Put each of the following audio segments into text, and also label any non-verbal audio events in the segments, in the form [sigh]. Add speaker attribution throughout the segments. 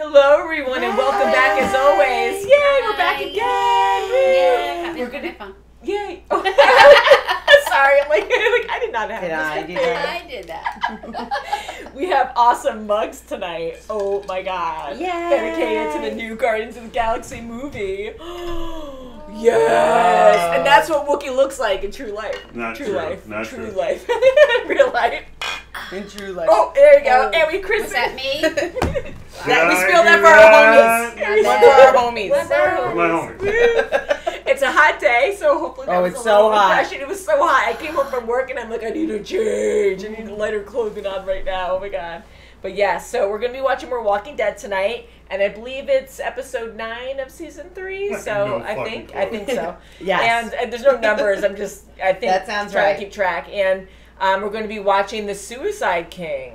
Speaker 1: Hello, everyone, and welcome back as always. Yay, we're back again. Woo.
Speaker 2: Yeah,
Speaker 1: We're
Speaker 2: we're
Speaker 1: gonna.
Speaker 2: phone.
Speaker 1: Yay. Oh. [laughs] Sorry, I'm like, [laughs] like I did not have
Speaker 3: Did
Speaker 1: this.
Speaker 3: I do
Speaker 2: I did that. [laughs]
Speaker 1: we have awesome mugs tonight. Oh my god.
Speaker 3: Yay.
Speaker 1: Dedicated to the new Guardians of the Galaxy movie. [gasps] yes. And that's what Wookiee looks like in true life.
Speaker 4: Not
Speaker 1: true,
Speaker 4: true,
Speaker 1: life.
Speaker 4: not
Speaker 1: true
Speaker 4: true.
Speaker 1: life. Real life.
Speaker 3: In true life.
Speaker 1: Oh, there you go.
Speaker 3: Oh.
Speaker 1: And we Chris
Speaker 2: Was that me? [laughs]
Speaker 3: That- we spilled that for our homies.
Speaker 2: Not
Speaker 3: One
Speaker 2: bad.
Speaker 3: for our homies.
Speaker 1: One for our
Speaker 4: my
Speaker 1: homies.
Speaker 4: homies. [laughs]
Speaker 1: It's a hot day, so hopefully that
Speaker 3: Oh,
Speaker 1: was
Speaker 3: it's
Speaker 1: a
Speaker 3: so hot.
Speaker 1: refreshing. It was so hot. I came home from work and I'm like, I need to change. I need lighter clothing on right now. Oh my god. But yeah, so we're gonna be watching more Walking Dead tonight, and I believe it's episode nine of season three.
Speaker 4: No
Speaker 1: So I think
Speaker 4: clue.
Speaker 1: I think so. [laughs]
Speaker 3: Yes.
Speaker 1: And, and there's no numbers. I'm just I think
Speaker 3: That sounds
Speaker 1: trying
Speaker 3: right.
Speaker 1: to keep track. And um, we're going to be watching the Suicide King.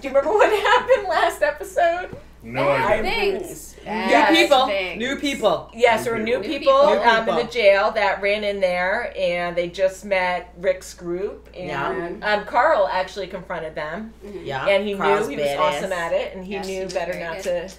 Speaker 1: Do you remember what [laughs] happened last episode?
Speaker 4: No
Speaker 2: Bad
Speaker 4: idea.
Speaker 2: things.
Speaker 3: new
Speaker 1: Yes.
Speaker 3: people.
Speaker 2: Things.
Speaker 3: New people.
Speaker 1: Yes,
Speaker 4: New
Speaker 1: there were new
Speaker 4: people.
Speaker 1: people,
Speaker 2: New
Speaker 3: people.
Speaker 1: um,
Speaker 3: New
Speaker 1: in the jail that ran in there, and they just met Rick's group, and um, Carl actually confronted them,
Speaker 3: Yeah.
Speaker 1: and he
Speaker 3: Carl's
Speaker 1: knew he was
Speaker 3: badass.
Speaker 1: awesome at it, and he
Speaker 2: Yes,
Speaker 1: knew
Speaker 2: was
Speaker 1: better not
Speaker 2: good.
Speaker 1: to.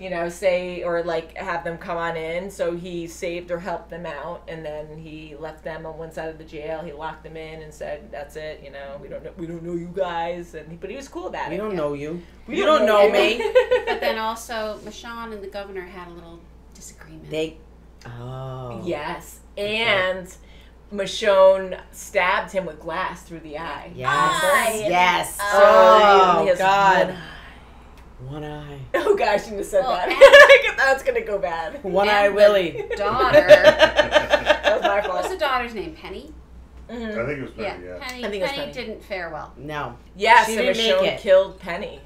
Speaker 1: You know, say or like have them come on in. So he saved or helped them out, and then he left them on one side of the jail. He locked them in and said, "That's it. You know, we don't know, we don't know you guys." And but he was cool about
Speaker 3: We
Speaker 1: it.
Speaker 3: We don't know you.
Speaker 1: We
Speaker 3: you don't know
Speaker 1: you.
Speaker 3: me. [laughs]
Speaker 2: But then also, Michonne and the governor had a little disagreement.
Speaker 3: They. Oh.
Speaker 1: Yes, and Michonne stabbed him with glass through the eye.
Speaker 3: Yes.
Speaker 1: Eye.
Speaker 3: Yes.
Speaker 1: So
Speaker 3: oh
Speaker 1: he has
Speaker 3: God.
Speaker 1: One eye. [laughs] Oh gosh, you shouldn't have said
Speaker 2: Well,
Speaker 1: that. [laughs] That's gonna go bad.
Speaker 3: One eye Willie. [laughs]
Speaker 2: Daughter.
Speaker 1: That was my
Speaker 2: what was
Speaker 1: fault.
Speaker 2: the daughter's name? Penny.
Speaker 1: Mhm.
Speaker 4: I think it was
Speaker 2: Yeah,
Speaker 4: better, yeah.
Speaker 2: Penny.
Speaker 1: I think it was
Speaker 2: Penny
Speaker 1: Penny.
Speaker 2: didn't fare well.
Speaker 3: No.
Speaker 1: Yes,
Speaker 3: She
Speaker 1: and
Speaker 3: didn't make
Speaker 1: Michonne
Speaker 3: it.
Speaker 1: killed Penny.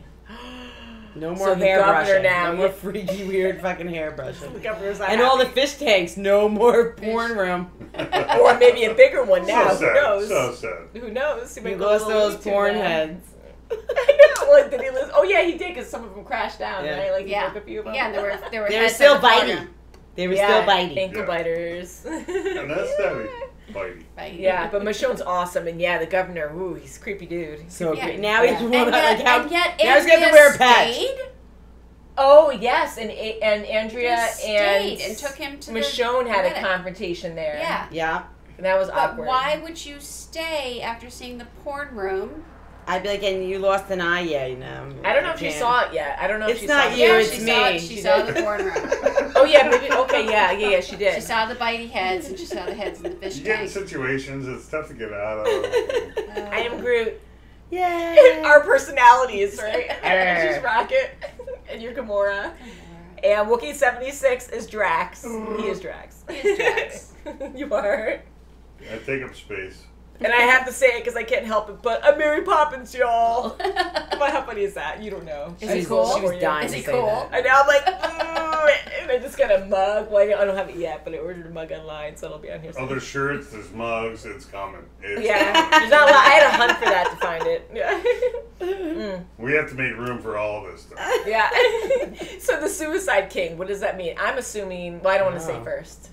Speaker 3: No
Speaker 1: So
Speaker 3: more
Speaker 1: the
Speaker 3: hair brushing.
Speaker 1: now-
Speaker 3: No more freaky weird fucking hair
Speaker 1: The
Speaker 3: brushing.
Speaker 1: governor's not
Speaker 3: And all the fish tanks. No more porn room.
Speaker 1: or maybe a bigger one now.
Speaker 4: So
Speaker 1: Who
Speaker 4: sad.
Speaker 1: knows?
Speaker 4: So sad.
Speaker 1: Who knows? He
Speaker 3: We
Speaker 1: might go a
Speaker 3: lost those porn heads.
Speaker 1: I know. Like, did he lose? Oh yeah, he did because some of them crashed down,
Speaker 3: Yeah.
Speaker 1: right? Like he
Speaker 2: Yeah.
Speaker 1: broke a few of them.
Speaker 2: Yeah, there were there were
Speaker 3: They were still
Speaker 2: at the
Speaker 3: bitey. They were
Speaker 1: Yeah,
Speaker 3: still biting.
Speaker 1: Ankle
Speaker 4: Yeah.
Speaker 1: biters.
Speaker 4: And that's Debbie. Bitey.
Speaker 2: Right.
Speaker 1: Yeah, but Michonne's awesome, and yeah, the governor, ooh, he's a creepy dude. He's
Speaker 3: So
Speaker 2: Yeah.
Speaker 3: great. Now he's
Speaker 1: Yeah.
Speaker 3: one
Speaker 2: and, yet,
Speaker 3: like how,
Speaker 2: and yet,
Speaker 3: now he's got to wear a patch.
Speaker 2: stayed.
Speaker 1: Oh yes, and and Andrea and
Speaker 2: and took him to the
Speaker 1: Michonne had a
Speaker 2: wedding.
Speaker 1: confrontation there.
Speaker 2: Yeah.
Speaker 3: Yeah.
Speaker 1: and that was
Speaker 2: But
Speaker 1: awkward.
Speaker 2: why would you stay after seeing the porn room?
Speaker 3: I'd be like, and you lost an eye, yeah, you know.
Speaker 1: I don't know if she
Speaker 3: can't.
Speaker 1: saw it yet. I don't know if
Speaker 3: It's
Speaker 1: she
Speaker 3: not
Speaker 1: saw
Speaker 3: you,
Speaker 1: it.
Speaker 2: yeah,
Speaker 3: it's
Speaker 2: she
Speaker 3: me.
Speaker 2: saw it. She,
Speaker 1: She
Speaker 2: saw
Speaker 1: did.
Speaker 2: the [laughs] porn room.
Speaker 1: Oh yeah, maybe. Okay, yeah, yeah, yeah, she did.
Speaker 2: She saw the bitey heads and she saw the heads in the fish
Speaker 4: You get in
Speaker 2: tank.
Speaker 4: situations, it's tough to get out of.
Speaker 1: I am Groot. [laughs]
Speaker 3: Yay. [laughs]
Speaker 1: Our personalities, right?
Speaker 3: Arr.
Speaker 1: She's Rocket, and you're Gamora. And Wookiee seventy six is Drax. He is Drax.
Speaker 2: He is Drax.
Speaker 1: you are.
Speaker 4: I take up space.
Speaker 1: And I have to say it because I can't help it, but I'm Mary Poppins, y'all. [laughs] Come on, how funny is that? You don't know.
Speaker 2: Is
Speaker 3: She
Speaker 2: he cool?
Speaker 3: She was dying
Speaker 2: Is
Speaker 3: to
Speaker 2: he
Speaker 3: say
Speaker 2: cool?
Speaker 3: that.
Speaker 1: I know, I'm like, "Mm," and I just got a mug. Well, I don't have it yet, but I ordered a mug online, so it'll be on here.
Speaker 4: Oh,
Speaker 1: soon.
Speaker 4: there's shirts, there's mugs, it's common. It's
Speaker 1: Yeah, [laughs] there's not a lot. I had to hunt for that to find it. Yeah. [laughs] Mm,
Speaker 4: We have to make room for all this stuff.
Speaker 1: yeah. so the Suicide King, what does that mean? I'm assuming. Well, I don't want to say
Speaker 3: Oh.
Speaker 1: first.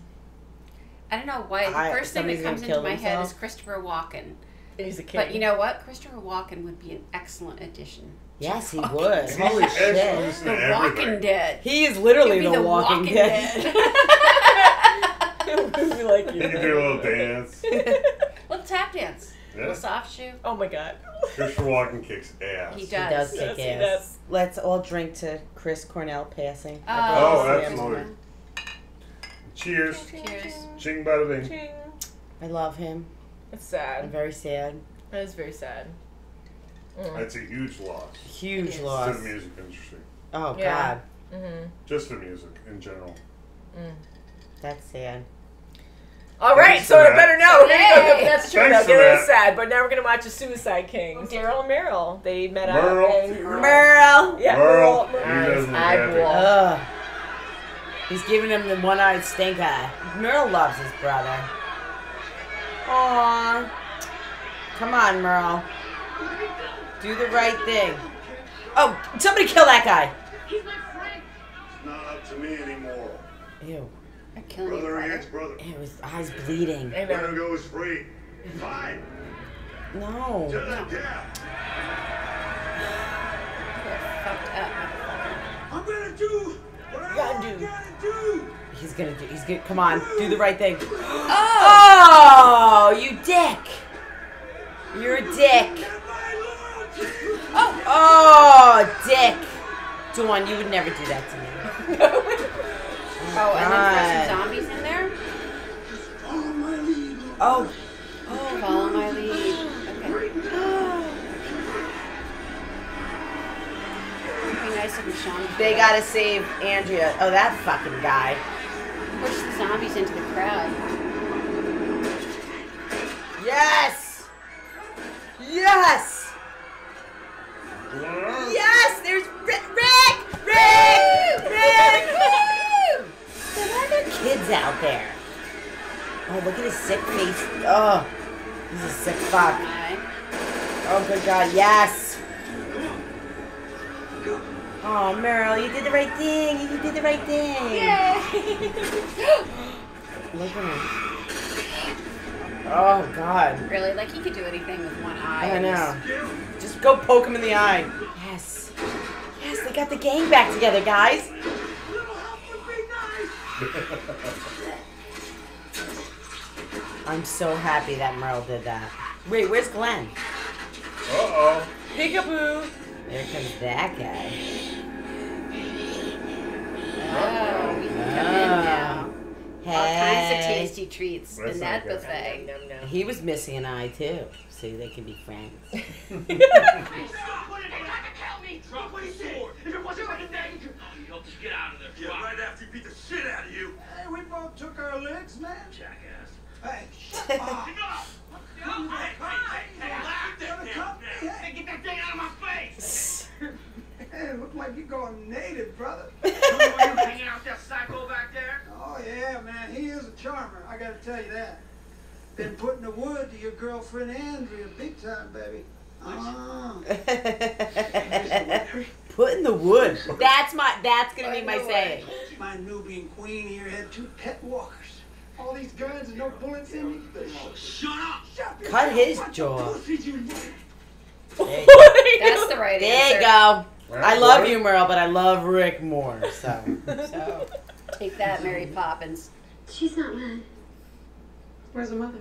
Speaker 2: I don't know why. The
Speaker 3: I-
Speaker 2: first thing that comes into
Speaker 3: kill
Speaker 2: my head is Christopher Walken.
Speaker 1: He's a king.
Speaker 2: But you know what? Christopher Walken would be an excellent addition.
Speaker 3: Yes, he would. Holy shit.
Speaker 2: The
Speaker 4: everything.
Speaker 2: Walking Dead.
Speaker 3: He is literally
Speaker 2: He'd
Speaker 3: the, Walking, Dead.
Speaker 1: we [laughs] like
Speaker 4: You
Speaker 1: you.
Speaker 4: can do a little [laughs] dance.
Speaker 2: Little tap dance.
Speaker 4: Yeah.
Speaker 2: Little soft shoe.
Speaker 1: Oh my god.
Speaker 4: Christopher Walken kicks ass.
Speaker 2: He
Speaker 3: He
Speaker 2: does.
Speaker 3: does
Speaker 1: Yes,
Speaker 3: kick
Speaker 1: he
Speaker 3: ass.
Speaker 1: does.
Speaker 3: Let's all drink to Chris Cornell passing.
Speaker 2: Oh,
Speaker 4: Oh,
Speaker 3: Our
Speaker 2: that's
Speaker 4: absolutely. Cheers.
Speaker 2: Cheers.
Speaker 4: Ching bada bing.
Speaker 1: Ching.
Speaker 3: I love him.
Speaker 1: It's
Speaker 3: I'm
Speaker 1: sad.
Speaker 3: very sad.
Speaker 1: That is very sad. Mm.
Speaker 4: That's a huge loss
Speaker 3: Huge
Speaker 2: It is.
Speaker 4: to
Speaker 3: loss.
Speaker 4: the music industry.
Speaker 3: Oh
Speaker 1: Yeah.
Speaker 3: God,
Speaker 1: Mm-hmm.
Speaker 4: Just the music in general.
Speaker 3: that's sad.
Speaker 1: All right,
Speaker 4: Thanks
Speaker 1: so
Speaker 4: for
Speaker 1: I better know. [laughs]
Speaker 2: Yay.
Speaker 1: That's true.
Speaker 4: Thanks
Speaker 1: though. It is sad, but now we're gonna watch a Suicide King. Daryl and Meryl. They met up.
Speaker 4: Merle.
Speaker 1: and-
Speaker 3: Merle.
Speaker 1: Yeah,
Speaker 4: Merle.
Speaker 1: Merle.
Speaker 4: He
Speaker 1: Merle.
Speaker 4: doesn't
Speaker 1: Eyeball.
Speaker 4: have it.
Speaker 3: Ugh. He's giving him the one-eyed stink eye. Merle loves his brother. Aww. Come on, Merle. Do the right thing. Oh, somebody kill that guy. He's my friend.
Speaker 4: It's not up to me anymore.
Speaker 3: Ew.
Speaker 2: They're killing your
Speaker 4: Brother
Speaker 2: brother.
Speaker 4: against brother.
Speaker 3: Ew, his eyes bleeding.
Speaker 1: I know.
Speaker 4: Winner goes free. Fine. To
Speaker 3: No.
Speaker 4: the death.
Speaker 2: You're fucked up.
Speaker 4: I'm gonna
Speaker 5: do I
Speaker 1: Gotta do.
Speaker 3: He's gonna do. He's gonna. Come on, do the right thing. [gasps] Oh, you dick! You're a dick.
Speaker 5: Loyalty.
Speaker 3: Oh, dick. Dawn, you would never do that to me. [laughs]
Speaker 2: Oh, and then oh
Speaker 3: God.
Speaker 2: some zombies in there.
Speaker 5: Follow my lead.
Speaker 3: Oh, they gotta save Andrea. Oh, that fucking guy.
Speaker 2: push the zombies into the crowd.
Speaker 3: Yes. Yes. Yes. There's Rick. Rick. Rick. Rick. There are other kids out there. Oh, look at his sick face. Oh, he's a sick fuck. Oh, good God, yes. Oh, Meryl, you did the right thing. You did the right thing. Yay! Look at him. Oh, God.
Speaker 2: Really? Like he could do anything with one eye.
Speaker 3: I know. Just go poke him in the eye. Yes. Yes, they got the gang back together, guys.
Speaker 5: Little help would be nice.
Speaker 3: I'm so happy that Merle did that. Wait, where's Glenn?
Speaker 4: Uh-oh.
Speaker 1: Peekaboo.
Speaker 3: There comes that guy.
Speaker 2: Oh, we can come in now. All kinds of tasty treats
Speaker 4: That's
Speaker 2: in
Speaker 4: not
Speaker 2: that
Speaker 4: good.
Speaker 2: buffet.
Speaker 1: Nom, nom, nom.
Speaker 3: He was missing an eye too, so they can be friends. [laughs] [laughs]
Speaker 6: Stop! What did he try to tell me?
Speaker 5: Drop
Speaker 6: what
Speaker 5: the
Speaker 6: he did.
Speaker 5: sword.
Speaker 6: If it wasn't like a danger.
Speaker 7: He helped us get out of there.
Speaker 4: Yeah,
Speaker 7: Drop
Speaker 4: right after he beat the shit out of you.
Speaker 5: Hey, we both took our licks, man.
Speaker 7: Jackass.
Speaker 5: Hey, shut [laughs] up.
Speaker 7: Enough!
Speaker 6: Hey, laugh
Speaker 5: You gotta
Speaker 6: that
Speaker 5: cut
Speaker 6: damn
Speaker 5: me,
Speaker 6: thing.
Speaker 5: hey.
Speaker 6: Hey, get that thing out of my face.
Speaker 5: Hey, look like you're native, brother. [laughs]
Speaker 6: Who are you hanging out that psycho back there?
Speaker 5: Oh yeah, man, he is a charmer. I gotta tell you that. Been putting the wood to your girlfriend Andrea big time, baby. Ah.
Speaker 3: Put in the wood. That's my. That's gonna be my
Speaker 5: I know
Speaker 3: saying.
Speaker 5: it. My Nubian queen here had two pet walkers. All these guns and no bullets in me.
Speaker 6: Shut up.
Speaker 5: Shut
Speaker 3: Cut his jaw.
Speaker 5: you-
Speaker 3: There, [laughs]
Speaker 2: That's the right
Speaker 3: there you go. I love you, Merle, but I love Rick more. So. [laughs]
Speaker 2: So, take that, Mary Poppins.
Speaker 8: She's not mad.
Speaker 9: Where's the mother?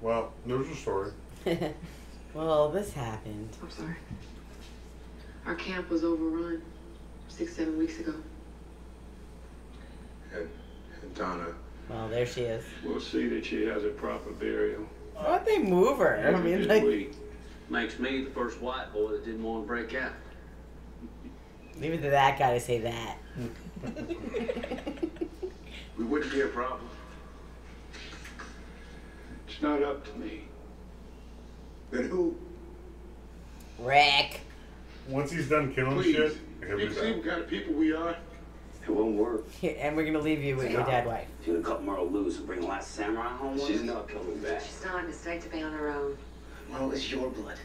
Speaker 4: Well, there's a story. [laughs]
Speaker 3: well, this happened.
Speaker 9: I'm sorry. Our camp was overrun six, seven weeks ago.
Speaker 4: And, and Donna.
Speaker 3: Well, there she is.
Speaker 10: We'll see that she has a proper burial.
Speaker 3: Why'd they move her? I
Speaker 10: Neither
Speaker 3: mean,
Speaker 10: did
Speaker 3: like,
Speaker 10: we.
Speaker 7: Makes me the first white boy that didn't want to break out.
Speaker 3: leave it to that guy to say that. [laughs]
Speaker 4: We wouldn't be a problem.
Speaker 10: It's not up to me.
Speaker 4: Then who?
Speaker 3: Rick.
Speaker 4: Once he's done killing
Speaker 10: Please.
Speaker 4: shit, he'll
Speaker 10: You see what kind of people we are?
Speaker 7: It won't work.
Speaker 3: Here, and we're gonna leave you with your dead wife.
Speaker 7: She's gonna cut Merle loose and bring the last samurai home. She's not coming back.
Speaker 9: She's not. It's safe to be on her own.
Speaker 11: Merle is your blood.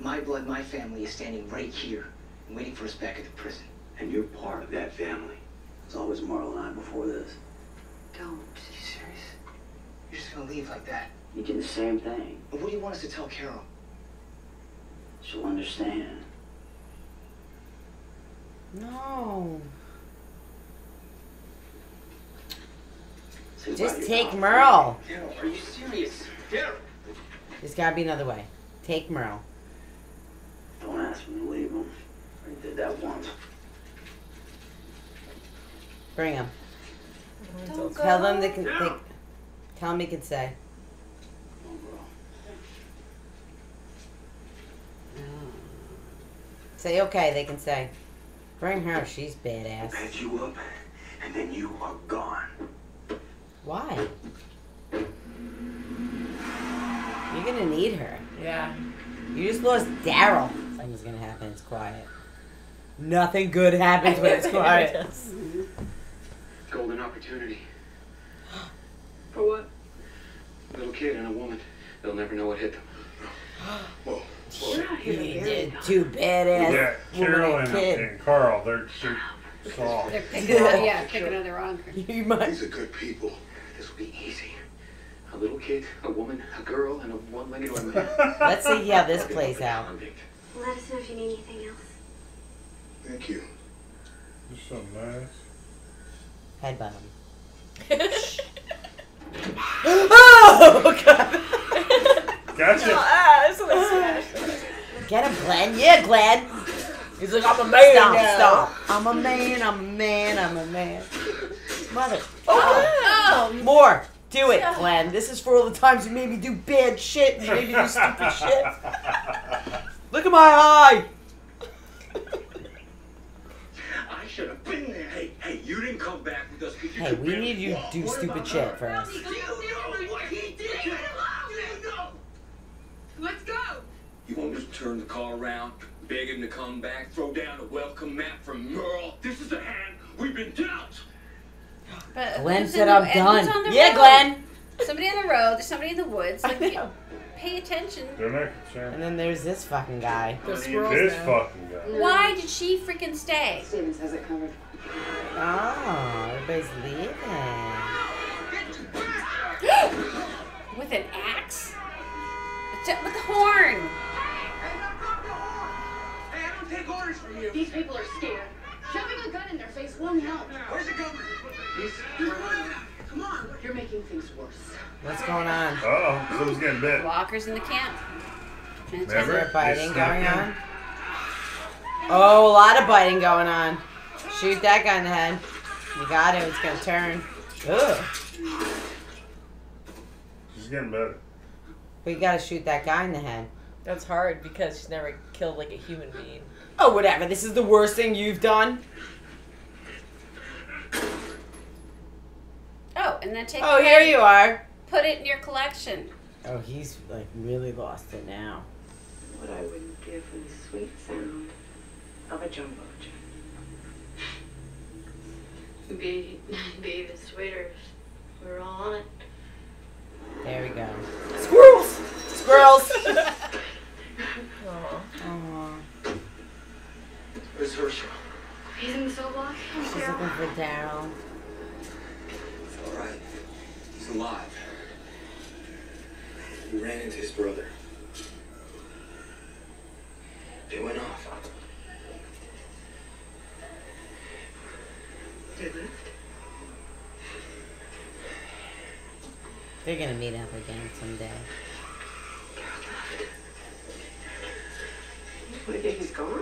Speaker 11: My blood, my family is standing right here, waiting for us back at the prison.
Speaker 7: And you're part of that family. It's always Merle and I before this.
Speaker 9: Don't.
Speaker 11: Are you serious? You're just gonna leave like that?
Speaker 7: You did the same thing.
Speaker 11: But what do you want us to tell Carol?
Speaker 7: She'll understand.
Speaker 3: No.
Speaker 7: Say
Speaker 3: Just take
Speaker 7: your mom.
Speaker 3: Merle.
Speaker 11: Carol, are you serious?
Speaker 7: Carol!
Speaker 3: There's gotta be another way. Take Merle.
Speaker 7: Don't ask me to leave him. I did that once.
Speaker 3: Bring him.
Speaker 1: Don't
Speaker 3: Tell them they can. They, tell them he can say.
Speaker 7: Come on, oh. bro.
Speaker 3: Say okay. They can say. Bring her. She's badass.
Speaker 7: Patch you up, and then you are gone.
Speaker 3: Why? You're gonna need her.
Speaker 1: Yeah.
Speaker 3: You just lost Daryl. Something's gonna happen. It's quiet. Nothing good happens when it's [laughs] quiet.
Speaker 1: Yes.
Speaker 10: Golden opportunity. [gasps]
Speaker 9: For what?
Speaker 10: A Little kid and a woman. They'll never know what hit them. [gasps]
Speaker 4: Whoa.
Speaker 9: You're not here to
Speaker 3: He
Speaker 9: bury
Speaker 3: did
Speaker 9: them.
Speaker 3: two badass
Speaker 4: Yeah,
Speaker 3: woman
Speaker 4: Carol
Speaker 3: and
Speaker 4: and,
Speaker 3: kid.
Speaker 4: and Carl, they're, they're soft.
Speaker 2: They're picking, [laughs] on, oh, yeah, picking on their own.
Speaker 3: You might.
Speaker 4: These are good people.
Speaker 10: This will be easy. A little kid, a woman, a girl, and a one-legged woman.
Speaker 3: Let's see how this plays out.
Speaker 8: Let us know if you need anything else.
Speaker 4: Thank you.
Speaker 8: You're so nice.
Speaker 3: Headbutt him. oh [laughs] god!
Speaker 8: Gotcha.
Speaker 1: ah, that's what I smashed.
Speaker 3: Get him, Glenn. Yeah, Glenn.
Speaker 1: He's like, I'm a man
Speaker 3: Stop,
Speaker 1: now.
Speaker 3: stop. I'm a man. I'm a man. I'm a man. Mother.
Speaker 2: Oh,
Speaker 3: More. Do it, Glenn. This is for all the times you made me do bad shit. You made me do stupid shit. [laughs] Look at my eye.
Speaker 10: I should have been there. Hey, hey, you didn't come back with us because you
Speaker 3: Hey, we need you to do
Speaker 10: What
Speaker 3: stupid shit
Speaker 10: her?
Speaker 3: first.
Speaker 10: Do you know what he did? You know.
Speaker 6: Let's go.
Speaker 10: You want me to turn the car around, beg him to come back, throw down a welcome mat from Merle? This is the hand we've been dealt.
Speaker 2: But
Speaker 3: Glenn said I'm done.
Speaker 2: who's on the
Speaker 3: Yeah,
Speaker 2: road?
Speaker 3: Glenn.
Speaker 2: Somebody on the road. There's somebody in the woods. Like,
Speaker 3: I
Speaker 2: pay attention.
Speaker 8: They're not concerned.
Speaker 3: And then there's this fucking guy.
Speaker 1: They're
Speaker 8: This
Speaker 1: now.
Speaker 8: fucking guy.
Speaker 2: Why did she freaking stay?
Speaker 9: Stevens has it covered.
Speaker 3: Oh, everybody's leaving. [gasps]
Speaker 2: With an axe? With the horn.
Speaker 10: Hey, I don't take orders from you.
Speaker 6: These people are scared. Shoving a gun in their face won't help.
Speaker 10: Where's the governor?
Speaker 6: He's Come on. You're making things worse.
Speaker 3: What's going on?
Speaker 8: Uh oh, someone's getting bit.
Speaker 2: Walkers in the camp. And it's
Speaker 3: Is
Speaker 8: Remember?
Speaker 3: there biting going on? Oh, a lot of biting going on. Shoot that guy in the head. You got him. It's gonna turn. Ugh.
Speaker 8: She's getting better.
Speaker 3: But you gotta shoot that guy in the head.
Speaker 1: That's hard because she's never killed like a human being.
Speaker 3: Oh, whatever. This is the worst thing you've done.
Speaker 2: Oh, and then take
Speaker 3: Oh, here you are.
Speaker 2: Put it in your collection.
Speaker 3: Oh, he's like really lost it now.
Speaker 9: What I wouldn't give for the sweet sound of a jumbo jet.
Speaker 6: Be, be the sweeter. We're all on it.
Speaker 3: There we go. Squirrels! Squirrels!
Speaker 1: Aw. [laughs]
Speaker 3: Aw,
Speaker 10: Where's Hershel?
Speaker 6: He's in the cell block.
Speaker 3: she's looking for Daryl.
Speaker 10: It's all right. He's alive. We ran into his brother. They went off.
Speaker 9: They left.
Speaker 3: They're gonna meet up again someday.
Speaker 9: What do you think he's gone?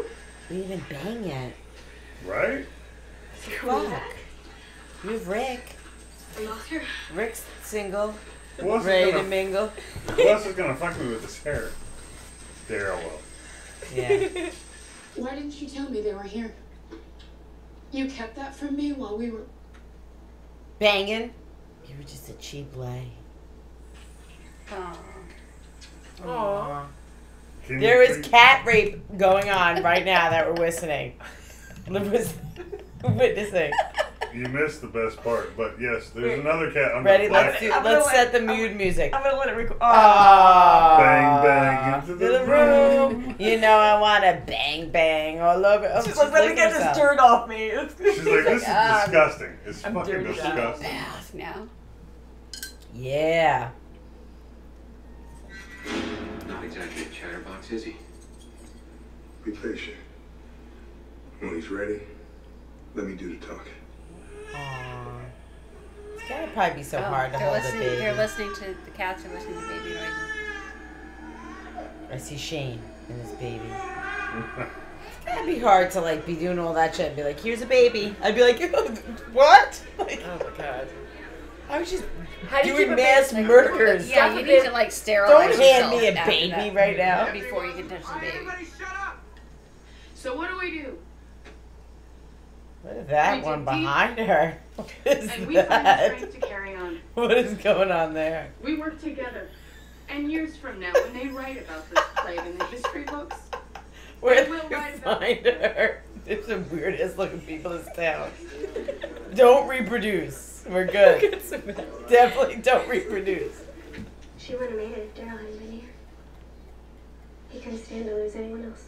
Speaker 3: We didn't even bang yet.
Speaker 8: Right?
Speaker 3: Fuck. You have Rick.
Speaker 6: I'm here.
Speaker 3: Rick's single.
Speaker 8: Who else,
Speaker 3: Ready
Speaker 8: is
Speaker 3: to
Speaker 8: gonna,
Speaker 3: mingle.
Speaker 8: who else is gonna fuck me with his hair? Daryl will.
Speaker 3: Yeah. [laughs]
Speaker 6: Why didn't you tell me they were here? You kept that from me while we were.
Speaker 3: Banging. You were just a cheap lay.
Speaker 2: Oh.
Speaker 3: Aw.
Speaker 8: Can
Speaker 3: There
Speaker 8: you
Speaker 3: cat rape going on right now that we're listening. [laughs] Witnessing. [laughs]
Speaker 8: You missed the best part, but yes, there's another cat under
Speaker 3: Ready?
Speaker 8: the.
Speaker 3: Let's do.
Speaker 1: I'm
Speaker 3: Let's
Speaker 1: let-
Speaker 3: set the mood music.
Speaker 1: I'm gonna let it record.
Speaker 3: Ah.
Speaker 8: Bang, bang into the
Speaker 3: room. You know I want to bang bang all over. Oh,
Speaker 1: She's like, let me
Speaker 3: licking
Speaker 1: get this dirt off me.
Speaker 8: She's like, this is [laughs]
Speaker 1: "Ah, I'm-
Speaker 8: disgusting. It's
Speaker 1: I'm
Speaker 8: fucking
Speaker 1: dirty now."
Speaker 8: disgusting.
Speaker 2: Bath now.
Speaker 3: Yeah.
Speaker 10: Not exactly a chatterbox, is he?
Speaker 4: Be patient. When he's ready, let me do the talking.
Speaker 3: Aw. It's probably be so
Speaker 2: oh,
Speaker 3: hard to
Speaker 2: they're
Speaker 3: hold a
Speaker 2: listening.
Speaker 3: baby.
Speaker 2: They're listening to the cats are listening to baby noises.
Speaker 3: I see Shane and his baby. [laughs] That'd be hard to like be doing all that shit and be like, here's a baby. I'd be like, [laughs] what? [laughs] Like,
Speaker 1: Oh my god.
Speaker 3: I was just
Speaker 1: How you
Speaker 3: doing
Speaker 1: keep a
Speaker 3: mass
Speaker 1: baby-
Speaker 3: murders.
Speaker 2: Yeah, you need to like sterilize
Speaker 3: Don't hand me a baby
Speaker 2: that.
Speaker 3: right now.
Speaker 2: before you can touch the baby.
Speaker 9: So what do we do?
Speaker 3: What is that
Speaker 9: We
Speaker 3: one
Speaker 9: dig deep.
Speaker 3: behind her? [laughs] What is
Speaker 9: And we find the
Speaker 3: that?
Speaker 9: strength to carry on.
Speaker 3: What is going on there?
Speaker 9: We work together. And years from now, when they write about this plague in the history books,
Speaker 3: Where
Speaker 9: They will
Speaker 3: did you
Speaker 9: write about
Speaker 3: find her? There's some weirdest looking people in this town. Don't reproduce. We're [laughs] good. Definitely don't reproduce.
Speaker 12: She wouldn't have made it if Daryl hadn't been here. He couldn't stand to lose anyone else.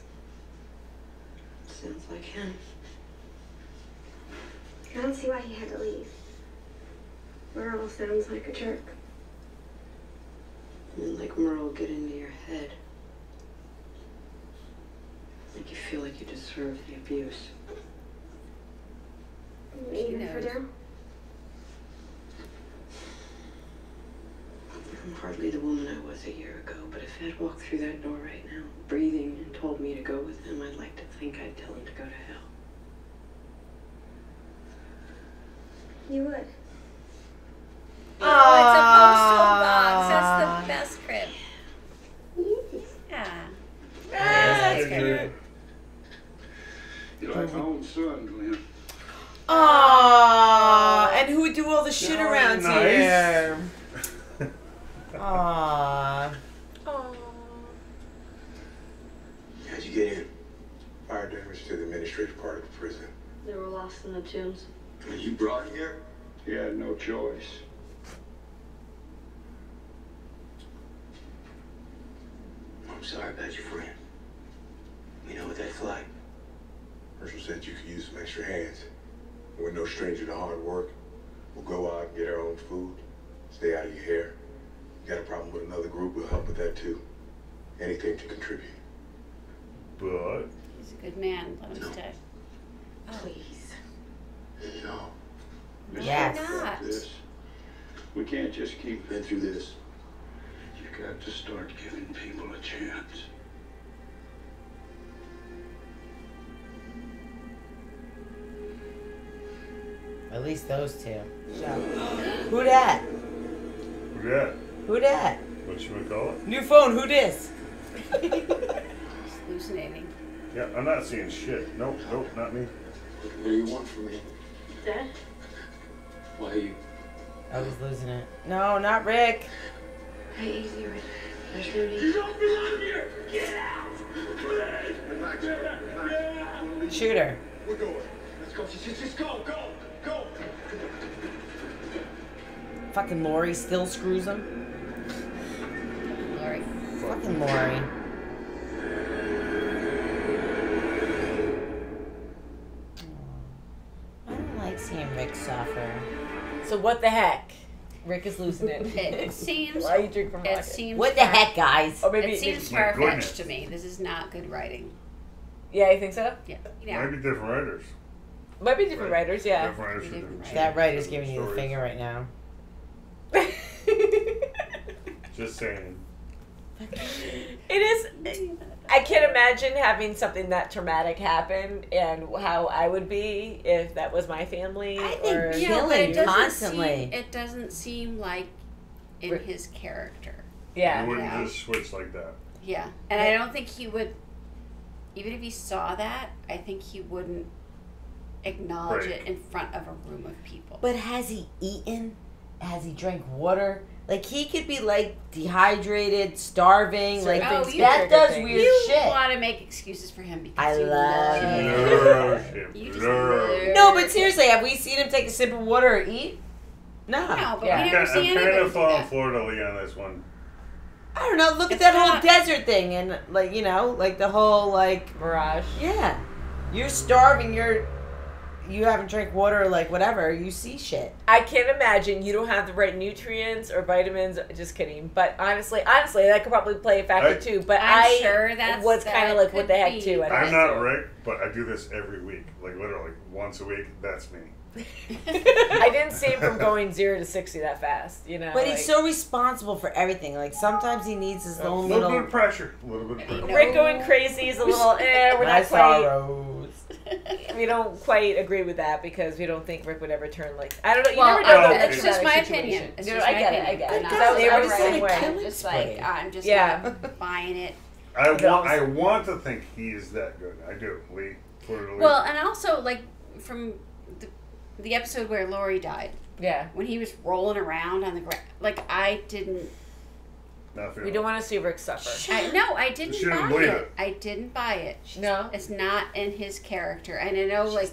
Speaker 9: sounds like him.
Speaker 12: I don't see why he had to leave. Merle sounds like a jerk.
Speaker 9: And like Merle get into your head. Make you feel like you deserve the abuse.
Speaker 12: Even for
Speaker 2: knows.
Speaker 12: Daryl?
Speaker 9: I'm hardly the woman I was a year ago, but if Ed walked through that door right now, breathing, and told me to go with him, I'd like to think I'd tell him to go to hell.
Speaker 12: You would.
Speaker 2: Oh, it's a postal box. That's the best crib. Yeah.
Speaker 8: That's
Speaker 2: That's good.
Speaker 5: You're like my own son, Glenn.
Speaker 3: Aww. And who would do all the shit
Speaker 8: Oh,
Speaker 3: around
Speaker 8: nice.
Speaker 3: here? Aww.
Speaker 4: How'd you get in? Fire damage to the administrative part of the prison.
Speaker 9: They were lost in the tombs.
Speaker 4: And you brought him here?
Speaker 5: He had no choice.
Speaker 4: I'm sorry about your friend. You know what that's like. Hershel said you could use some extra hands. We're no stranger to hard work. We'll go out and get our own food. Stay out of your hair. You got a problem with another group, we'll help with that too. Anything to contribute.
Speaker 8: But
Speaker 2: He's a good man. Let him stay.
Speaker 9: Oh, Please.
Speaker 4: No.
Speaker 2: No,
Speaker 3: Yes.
Speaker 2: you're not.
Speaker 5: This. We can't just keep
Speaker 4: Been through this.
Speaker 5: You've got to start giving people a chance.
Speaker 3: At least those two. Who that?
Speaker 8: who that?
Speaker 3: Who that?
Speaker 8: What you would call it?
Speaker 3: New phone, who this?
Speaker 2: He's hallucinating.
Speaker 8: Yeah, I'm not seeing shit. Nope, nope, not me.
Speaker 4: What do you want from me?
Speaker 9: Dad?
Speaker 4: Why you?
Speaker 3: I was losing it. No, not Rick.
Speaker 9: Hey, easy, Rick. There's Rudy. Get out!
Speaker 3: Shooter.
Speaker 4: We're going. Let's go. Just, just, just go, go, go.
Speaker 3: Fucking Lori still screws him.
Speaker 2: Lori.
Speaker 3: Fucking Lori.
Speaker 1: So what the heck? Rick is losing it.
Speaker 2: It seems.
Speaker 1: Why you drink from
Speaker 2: It seems.
Speaker 3: What the
Speaker 2: far-
Speaker 3: heck, guys?
Speaker 1: Or maybe
Speaker 2: It seems
Speaker 8: My
Speaker 2: far fetched to me. This is not good writing.
Speaker 1: Yeah, you think so?
Speaker 2: Yeah.
Speaker 8: Might
Speaker 2: Yeah.
Speaker 8: be different writers.
Speaker 1: Might be different
Speaker 8: Right.
Speaker 1: writers, yeah.
Speaker 8: Different writers
Speaker 2: Different
Speaker 8: different
Speaker 2: writers.
Speaker 3: That
Speaker 8: shit,
Speaker 3: writer's giving you the finger right now.
Speaker 8: Just saying. [laughs]
Speaker 1: It is. I can't imagine having something that traumatic happen and how I would be if that was my family.
Speaker 3: I think
Speaker 1: or,
Speaker 3: Yeah,
Speaker 2: Yeah, but
Speaker 3: Killing
Speaker 2: it doesn't
Speaker 3: constantly.
Speaker 2: seem. It doesn't seem like in
Speaker 1: Rick-
Speaker 2: his character.
Speaker 1: yeah.
Speaker 8: You wouldn't
Speaker 2: Yeah.
Speaker 8: just switch like that.
Speaker 2: Yeah, and I don't think he would. Even if he saw that, I think he wouldn't acknowledge
Speaker 8: Right.
Speaker 2: it in front of a room of people.
Speaker 3: But has he eaten? Has he drank water? Like he could be like dehydrated, starving.
Speaker 1: Certain
Speaker 3: like
Speaker 1: oh, things
Speaker 3: that
Speaker 1: trigger
Speaker 3: does
Speaker 1: things.
Speaker 3: weird
Speaker 2: you
Speaker 3: shit.
Speaker 2: want to make excuses for him because
Speaker 3: I
Speaker 2: you
Speaker 3: love
Speaker 2: him.
Speaker 3: it.
Speaker 8: Love him.
Speaker 2: You just
Speaker 8: Love.
Speaker 2: love-
Speaker 3: No, but seriously, have we seen him take a sip of water or eat? No.
Speaker 2: No, but
Speaker 1: Yeah.
Speaker 2: we
Speaker 8: I'm
Speaker 2: never
Speaker 8: kind
Speaker 2: see anybody
Speaker 8: of
Speaker 2: do
Speaker 8: following
Speaker 2: that.
Speaker 8: Florida Lee on this one.
Speaker 3: I don't know. Look
Speaker 2: It's
Speaker 3: at that whole desert thing and like you know, like the whole like
Speaker 1: Mirage.
Speaker 3: yeah, you're starving. You're you haven't drank water, like whatever. You see shit.
Speaker 1: I can't imagine you don't have the right nutrients or vitamins. Just kidding. But honestly, honestly, that could probably play a factor
Speaker 8: I-
Speaker 1: too. But
Speaker 2: I'm
Speaker 1: I
Speaker 2: sure that's-
Speaker 1: was kind of like, what
Speaker 2: could
Speaker 1: the heck,
Speaker 2: be.
Speaker 1: too. I
Speaker 8: I'm not
Speaker 1: so.
Speaker 8: Rick, but I do this every week. Like literally once a week. That's me. [laughs]
Speaker 1: I didn't see him from going zero to sixty that fast. You know,
Speaker 3: But he's so responsible for everything. Like sometimes he needs his own
Speaker 8: little
Speaker 3: little bit
Speaker 8: of pressure. A little bit of pressure.
Speaker 1: Rick going crazy is a little. Eh, we're
Speaker 3: My
Speaker 1: not quite.
Speaker 3: sorrows.
Speaker 1: We don't quite agree with that because we don't think Rick would ever turn like. I don't know. You
Speaker 2: Well,
Speaker 1: never know.
Speaker 8: I- it's
Speaker 2: just my
Speaker 1: traumatic
Speaker 2: opinion. It's
Speaker 1: You
Speaker 2: just
Speaker 1: I
Speaker 2: my
Speaker 1: get it. I get it.
Speaker 2: not
Speaker 1: Because they were the same way.
Speaker 3: killing
Speaker 2: just
Speaker 3: spree.
Speaker 2: like I'm just
Speaker 1: Yeah.
Speaker 2: buying it.
Speaker 8: I,
Speaker 1: But
Speaker 8: wa-
Speaker 1: also-
Speaker 8: I want to think he is that good. I do. We Florida Lee.
Speaker 2: Well, and also like from the, the episode where Lori died,
Speaker 1: Yeah.
Speaker 2: when he was rolling around on the ground, like I didn't.
Speaker 8: Not
Speaker 1: We don't want to see Rick suffer.
Speaker 2: I, no, I didn't
Speaker 8: She didn't
Speaker 2: buy
Speaker 8: believe
Speaker 2: it.
Speaker 8: it.
Speaker 2: I didn't buy it.
Speaker 1: No.
Speaker 2: It's not in his character, and I know like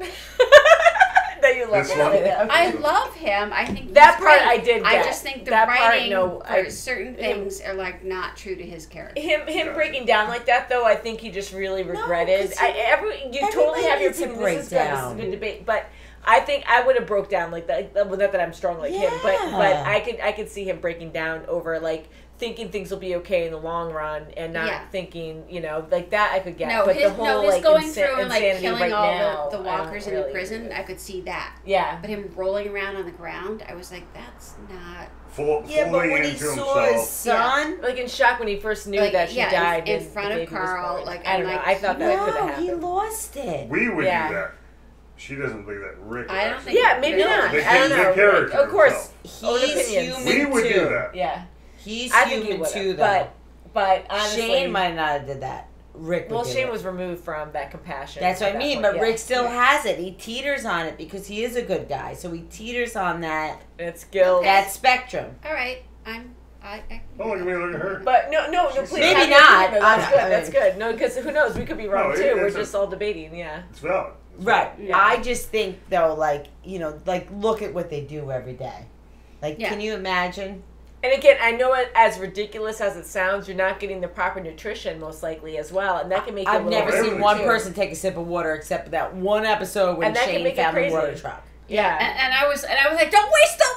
Speaker 1: no, [laughs] you love
Speaker 8: This
Speaker 1: it.
Speaker 8: one?
Speaker 1: Yeah.
Speaker 2: I love him. I think
Speaker 1: That
Speaker 2: he's
Speaker 1: part
Speaker 2: great.
Speaker 1: I did
Speaker 2: I
Speaker 1: get.
Speaker 2: just think the
Speaker 1: That part,
Speaker 2: writing
Speaker 1: no,
Speaker 2: for
Speaker 1: I-
Speaker 2: certain things are like not true to his character.
Speaker 1: Him, him breaking down like that though, I think he just really regretted.
Speaker 3: 'cause
Speaker 1: I, every you totally
Speaker 3: everybody
Speaker 1: have your
Speaker 3: needs a
Speaker 1: opinion. This is good. This is a
Speaker 3: breakdown.
Speaker 1: good debate, but I think I would have broke down like that. Well, not that I'm strong like him, but but I could I could see him breaking down over like thinking things will be okay in the long run and not
Speaker 2: Yeah.
Speaker 1: thinking, you know, like that I could get.
Speaker 2: no,
Speaker 1: but
Speaker 2: his,
Speaker 1: the whole
Speaker 2: no, his
Speaker 1: like
Speaker 2: going
Speaker 1: insa-
Speaker 2: through and like killing
Speaker 1: right
Speaker 2: all
Speaker 1: now,
Speaker 2: the, the
Speaker 1: I don't
Speaker 2: walkers in
Speaker 1: really
Speaker 2: the prison, I could see that.
Speaker 1: Yeah.
Speaker 2: But him rolling around on the ground, I was like, that's not.
Speaker 8: Full,
Speaker 3: Yeah, but when he saw
Speaker 8: himself.
Speaker 3: his son,
Speaker 1: like in shock when he first knew
Speaker 2: Like,
Speaker 1: that she
Speaker 2: yeah,
Speaker 1: died
Speaker 2: in
Speaker 1: and the
Speaker 2: front of Carl, like,
Speaker 1: I don't know.
Speaker 2: like,
Speaker 1: I thought that could have
Speaker 3: no, he lost it.
Speaker 8: we would
Speaker 1: Yeah.
Speaker 8: do that. She doesn't believe that Rick.
Speaker 2: I don't think-
Speaker 1: Yeah, maybe
Speaker 2: Really?
Speaker 1: not.
Speaker 8: The
Speaker 1: I don't
Speaker 8: kid- the
Speaker 1: know.
Speaker 8: character
Speaker 1: of course, own
Speaker 3: He's
Speaker 1: opinions.
Speaker 3: human
Speaker 8: We would
Speaker 3: too.
Speaker 8: do that.
Speaker 1: Yeah,
Speaker 3: He's
Speaker 1: I think he
Speaker 3: human
Speaker 1: would
Speaker 3: too, though.
Speaker 1: but but honestly,
Speaker 3: Shane might not have did that. Rick. would
Speaker 1: well, Shane
Speaker 3: it.
Speaker 1: was removed from that compassion.
Speaker 3: That's what I
Speaker 1: that
Speaker 3: mean.
Speaker 1: point,
Speaker 3: But
Speaker 1: yeah.
Speaker 3: Rick still has it. He teeters on it because he is a good guy. So he teeters on that
Speaker 1: it's guilt.
Speaker 3: that spectrum.
Speaker 2: All right, I'm. I. I
Speaker 8: Oh, look at me, look at her.
Speaker 1: But no, no, no. Please
Speaker 3: Maybe not.
Speaker 1: That's good. That's good. No, because who knows? We could be wrong
Speaker 8: No, it-
Speaker 1: too. We're
Speaker 8: it's a-
Speaker 1: just all debating. Yeah.
Speaker 8: It's valid.
Speaker 3: Right.
Speaker 1: Yeah.
Speaker 3: I just think though, like you know, like look at what they do every day. Like,
Speaker 2: Yeah.
Speaker 3: can you imagine?
Speaker 1: And again, I know it as ridiculous as it sounds, you're not getting the proper nutrition most likely as well, and that can make. it a
Speaker 3: I've
Speaker 1: little
Speaker 3: never seen one
Speaker 1: too.
Speaker 3: person take a sip of water except that one episode when
Speaker 1: And that can
Speaker 3: Shane found the water truck.
Speaker 1: Yeah.
Speaker 2: And, and I was and I was like, don't waste the water. Like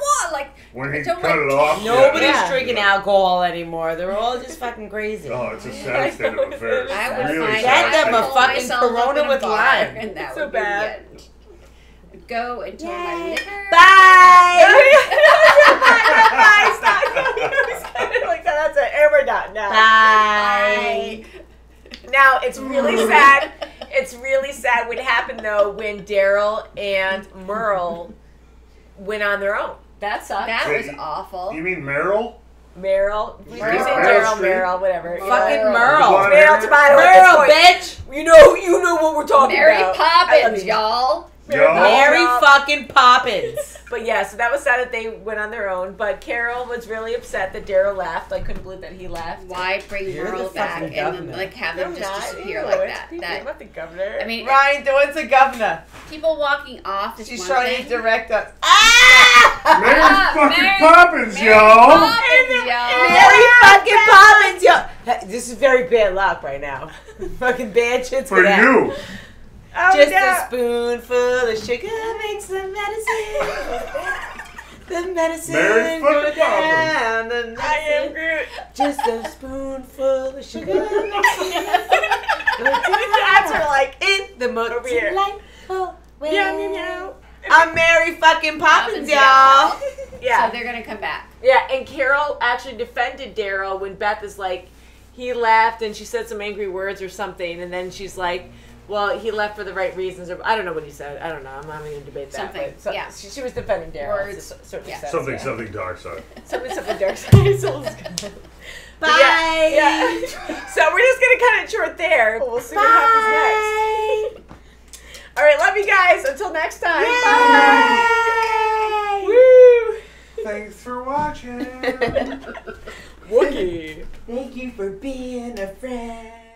Speaker 8: When he cut it off.
Speaker 3: Nobody's
Speaker 1: Yeah.
Speaker 3: drinking alcohol anymore. They're all just fucking crazy.
Speaker 8: Oh, it's a [laughs] sad state of affairs.
Speaker 2: I would
Speaker 8: really
Speaker 2: find
Speaker 3: Get
Speaker 8: sad
Speaker 3: them
Speaker 8: state
Speaker 3: a
Speaker 8: of
Speaker 3: fucking
Speaker 2: myself up
Speaker 3: Corona
Speaker 2: in a
Speaker 3: with
Speaker 2: bar,
Speaker 3: lime.
Speaker 2: and that
Speaker 1: So
Speaker 2: would be
Speaker 1: bad.
Speaker 2: the end. Go until my liquor.
Speaker 3: Bye. [laughs] [laughs]
Speaker 1: Bye. Stop. like that. That's it. And we're done now.
Speaker 3: Bye.
Speaker 1: Now it's really sad. It's really sad what happened though when Daryl and Merle went on their own. That sucked.
Speaker 2: That was awful.
Speaker 8: You mean Meryl?
Speaker 1: Meryl, we keep
Speaker 2: Merle.
Speaker 1: saying
Speaker 8: Meryl
Speaker 1: Daryl, Meryl, whatever.
Speaker 3: Fucking
Speaker 1: Yeah.
Speaker 3: Merle.
Speaker 8: Blonde
Speaker 1: Meryl
Speaker 8: hair?
Speaker 1: Tomato.
Speaker 3: Merle,
Speaker 1: at this
Speaker 3: bitch.
Speaker 1: You know, you know what we're talking
Speaker 2: Mary
Speaker 1: about. I love
Speaker 2: Poppins,
Speaker 1: you.
Speaker 2: y'all.
Speaker 3: Mary fucking Poppins. [laughs]
Speaker 1: But yeah, so that was sad that they went on their own. But Carol was really upset that Daryl left. I couldn't believe that he left.
Speaker 2: Why bring
Speaker 3: You're the
Speaker 2: Merle back and then
Speaker 3: governor.
Speaker 2: like have
Speaker 1: No,
Speaker 2: them just
Speaker 1: not.
Speaker 2: disappear like that?
Speaker 1: people.
Speaker 2: That
Speaker 1: I'm not the governor.
Speaker 2: I mean,
Speaker 3: Ryan Dawn's a governor.
Speaker 2: people walking off
Speaker 3: She's trying
Speaker 2: thing.
Speaker 3: to direct us. Ah!
Speaker 8: Mary
Speaker 2: Ah,
Speaker 8: fucking
Speaker 2: Mary-
Speaker 8: Poppins,
Speaker 2: Mary
Speaker 8: y'all!
Speaker 2: Poppins, y'all.
Speaker 3: Mary fucking Poppins, yo. Hey, This is very bad luck right now. [laughs] fucking bad shit's
Speaker 8: For
Speaker 3: gonna
Speaker 8: you.
Speaker 1: Oh,
Speaker 3: Just
Speaker 1: no.
Speaker 3: a spoonful of sugar makes the medicine. [laughs] the medicine
Speaker 8: Mary
Speaker 3: go
Speaker 8: fucking
Speaker 3: down. The
Speaker 1: I am. Groot.
Speaker 3: Just a spoonful of sugar [laughs] makes the medicine go
Speaker 1: That's
Speaker 3: down.
Speaker 1: like in
Speaker 3: The most
Speaker 1: Over here.
Speaker 3: delightful way.
Speaker 1: meow meow meow.
Speaker 3: I'm Mary fucking Poppins,
Speaker 2: Poppins,
Speaker 3: y'all. [laughs]
Speaker 1: Yeah.
Speaker 2: So they're gonna come back.
Speaker 1: yeah. And Carol actually defended Daryl when Beth is like, he left and she said some angry words or something, and then she's like. Well, he left for the right reasons, or I don't know what he said. I don't know. I'm not even gonna debate that.
Speaker 2: Something,
Speaker 1: so-
Speaker 2: yeah.
Speaker 1: She, she was defending Daryl.
Speaker 2: Words,
Speaker 1: it's a certain
Speaker 2: yeah.
Speaker 8: Something,
Speaker 1: yeah.
Speaker 8: something dark side. [laughs]
Speaker 1: something, something dark [laughs] side. So let's go. But
Speaker 3: Bye.
Speaker 1: Yeah, yeah. So we're just gonna cut it short there. We'll see what happens next.
Speaker 3: Bye.
Speaker 1: All right, love you guys. Until next time.
Speaker 3: Bye.
Speaker 1: Woo!
Speaker 8: Thanks for watching. [laughs] [laughs]
Speaker 1: Wookie.
Speaker 3: Thank you for being a friend.